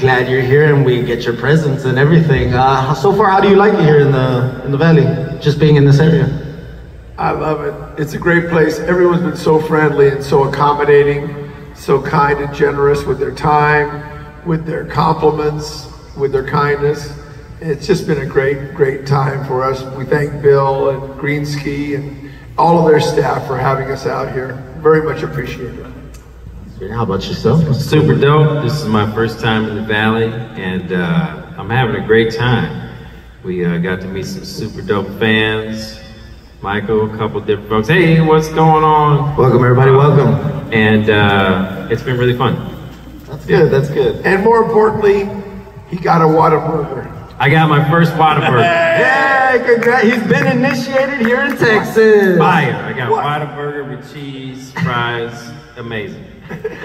glad you're here and we get your presence and everything. Uh, so far, how do you like it here in the in the valley? Just being in this area. I love it. It's a great place. Everyone's been so friendly and so accommodating, so kind and generous with their time, with their compliments, with their kindness. It's just been a great, great time for us. We thank Bill and Greenski and all of their staff for having us out here. Very much appreciated. How about yourself? Super dope. This is my first time in the Valley, and uh, I'm having a great time. We uh, got to meet some super dope fans. Michael, a couple different folks. Hey, what's going on? Welcome, everybody. Welcome. And uh, it's been really fun. That's good. That's good. And more importantly, he got a Whataburger. I got my first Whataburger. Hey, congrats. He's been initiated here in Texas. Fire. I got a Whataburger with cheese, fries. Amazing.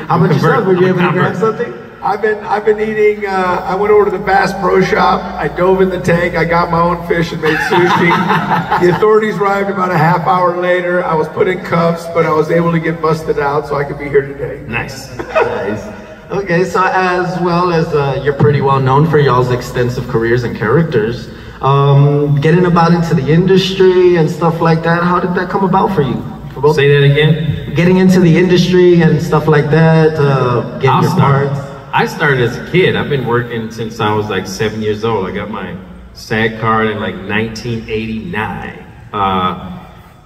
How about yourself? Were you able to grab something? I've been I've been eating. Uh, I went over to the Bass Pro Shop. I dove in the tank. I got my own fish and made sushi. the authorities arrived about a half hour later. I was put in cuffs, but I was able to get busted out, so I could be here today. Nice. Nice. Okay, so as well as uh, you're pretty well known for y'all's extensive careers and characters, um, getting about into the industry and stuff like that, how did that come about for you? For both Say that again. Getting into the industry and stuff like that, uh, getting I'll your start. parts. I started as a kid. I've been working since I was like seven years old. I got my SAG card in like 1989. Uh,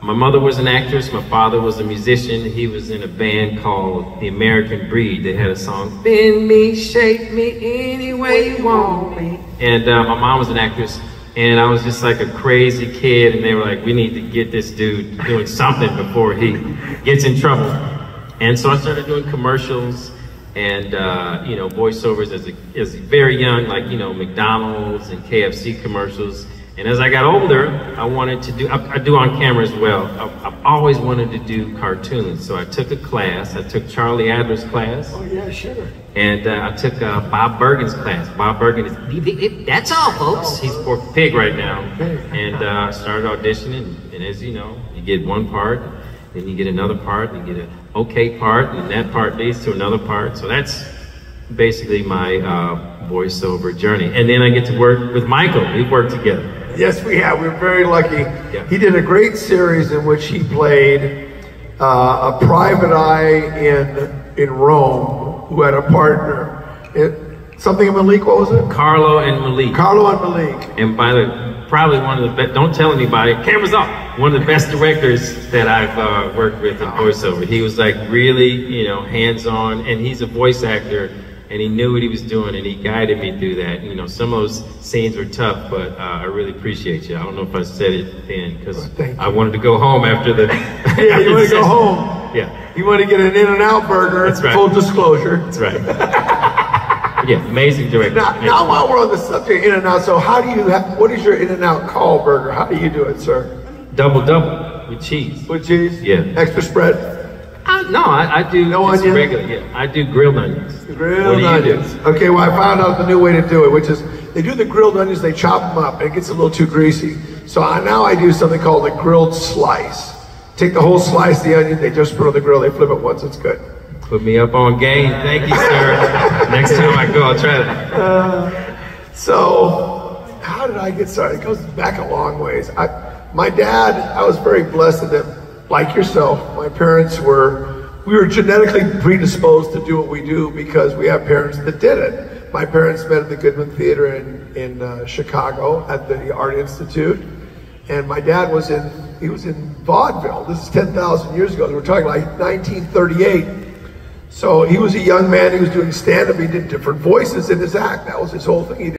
my mother was an actress. My father was a musician. He was in a band called The American Breed. They had a song, Bend Me, Shape Me Any Way You Want Me. And uh, my mom was an actress. And I was just like a crazy kid. And they were like, we need to get this dude doing something before he gets in trouble. And so I started doing commercials and uh, you know voiceovers as a, as very young, like you know McDonald's and KFC commercials. And as I got older, I wanted to do I, I do on camera as well. I, I've always wanted to do cartoons, so I took a class. I took Charlie Adler's class, Oh yeah, sure. and uh, I took uh, Bob Bergen's class. Bob Bergen is that's all, folks. He's Porky Pig right now, and uh, I started auditioning. And as you know, you get one part, then you get another part, and you get an okay part, and that part leads to another part. So that's basically my uh, voiceover journey. And then I get to work with Michael. We work together. Yes, we have. We're very lucky. Yeah. He did a great series in which he played uh, a private eye in in Rome who had a partner. It, something of Malik. What was it? Carlo and Malik. Carlo and Malik. and by the probably one of the best. Don't tell anybody. Cameras off. One of the best directors that I've uh, worked with in voiceover. He was like really, you know, hands on, and he's a voice actor, and he knew what he was doing, and he guided me through that. You know, some of those scenes were tough, but uh, I really appreciate you. I don't know if I said it then because. I wanted to go home after the. Yeah, you want to go home. Yeah, You want to get an In-N-Out burger. That's right. Full disclosure. that's right. yeah, amazing director. Now, now while we're on the subject of In-N-Out, so how do you have, what is your In-N-Out call burger? How do you do it, sir? double double with cheese. With cheese? Yeah. Extra spread? Uh, no, I, I do No just onion? regular. Yeah, I do grilled onions. Grilled what do you onions. Okay, well, I found out the new way to do it, which is they do the grilled onions, they chop them up, and it gets a little too greasy. So I, now I do something called a grilled slice. Take the whole slice of the onion, they just put it on the grill, they flip it once, it's good. Put me up on game. Thank you, sir. Next time I go, I'll try that. So, how did I get started? It goes back a long ways. I, my dad, I was very blessed that, like yourself, my parents were, we were genetically predisposed to do what we do because we have parents that did it. My parents met at the Goodman Theater in, in uh, Chicago at the Art Institute. And my dad was in, he was in vaudeville. This is 10,000 years ago. We're talking like 1938. So he was a young man. He was doing stand-up. He did different voices in his act. That was his whole thing. He